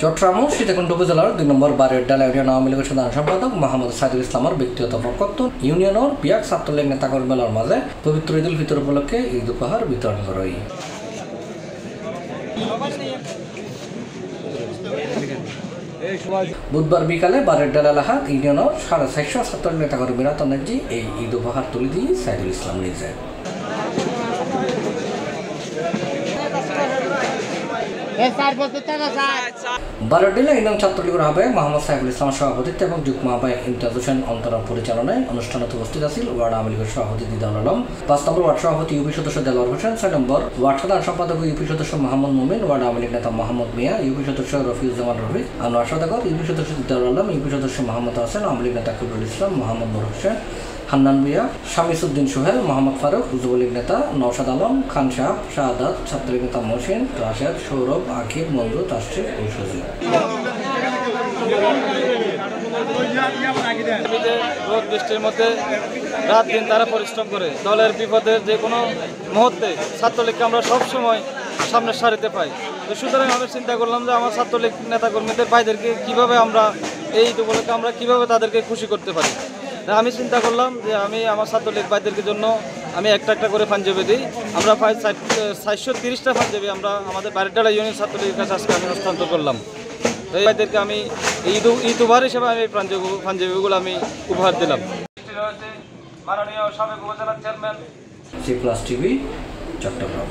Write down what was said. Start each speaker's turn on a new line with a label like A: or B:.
A: চট্টগ্রাম সীতাকুণ্ড উপজেলার দুই নম্বর বারের ডালা ইউনিয়ন আওয়ামী লীগের সাধারণ সম্পাদক মোহাম্মদ সাইদুল ইসলামের ব্যক্তিগত পক্ষত্ব ইউনিয়নের বিয়াক ছাত্রলীগ নেতাকর্মীর মাঝে পবিত্র ঈদুল ফিতর উপলক্ষে ঈদ উপহার বিতরণ করে বুধবার বিকালে বারের ডালা লাহাত ইউনিয়নের সাড়ে চারশো ছাত্র নেতাকর্মীরা তন্নাজি এই ঈদ উপহার তুলে দিয়ে সাইদুল ইসলাম নিজে। বারোডিলা ইউনিয়ন ছাত্রলীগের আহ্বায়ক মোহাম্মদ সাহেবুল ইসলাম সভাপতিত্ব এবং যুগ্ম আহ্বায়ক ইমতিয়াজ হোসেন অন্তরার পরিচালনায় অনুষ্ঠানে উপস্থিত আছেন ওয়ার্ড আওয়ামী লীগের সভাপতি দিদাউল আলম, পাঁচ নম্বর ওয়ার্ড সভাপতি ইউপি সদস্য দেলোয়ার হোসেন, ছয় নম্বর ওয়ার্ড সাধারণ সম্পাদক ইউপি সদস্য মোহাম্মদ মুমিন, ওয়ার্ড আওয়ামী লীগ নেতা মোহাম্মদ মিয়া, ইউপি সদস্য রফিউজ্জামান রফিক, আনোয়ার সদাগর, ইউপি সদস্য দিদাউল আলম, ইউপি সদস্য মোহাম্মদ হাসান, আওয়ামী লীগ নেতা কিবরুল ইসলাম, মোহাম্মদ নুর হোসেন হান্নান মিয়া, শামিসুদ্দিন সোহেল, মোহাম্মদ ফারুক, যুবলীগ নেতা, নওশাদ আলম, খান সাহেব শাহাদাত, ছাত্রলীগ নেতা মহসিন, রাশেদ, সৌরভ, আকিব, মঞ্জু, তাসরিফ ও সজীব।
B: রোদ বৃষ্টির মধ্যে রাত দিন তারা পরিশ্রম করে। দলের বিপদের যে কোনো মুহূর্তে ছাত্রলীগকে আমরা সবসময় সামনের সারিতে পাই। তো সুতরাং আমি চিন্তা করলাম যে আমার ছাত্রলীগ নেতাকর্মীদের ভাইদেরকে কীভাবে আমরা এই উপলক্ষে আমরা কীভাবে তাদেরকে খুশি করতে পারি? আমি চিন্তা করলাম যে আমি আমার ছাত্রলীগ ভাইদেরকে জন্য আমি একটা একটা করে পাঞ্জাবি দিই। আমরা প্রায় চারশো তিরিশটা পাঞ্জাবি আমরা আমাদের বাড়িটালা ইউনিয়ন ছাত্রলীগের কাছে আজকে আমি হস্তান্তর করলাম। তো এই ভাইদেরকে আমি ঈদ ঈদ উপহার হিসেবে আমি এই পাঞ্জাবি পাঞ্জাবিগুলো আমি উপহার দিলাম। মাননীয় সাবেক উপজেলার chairman.
A: C plus TV Chittagong.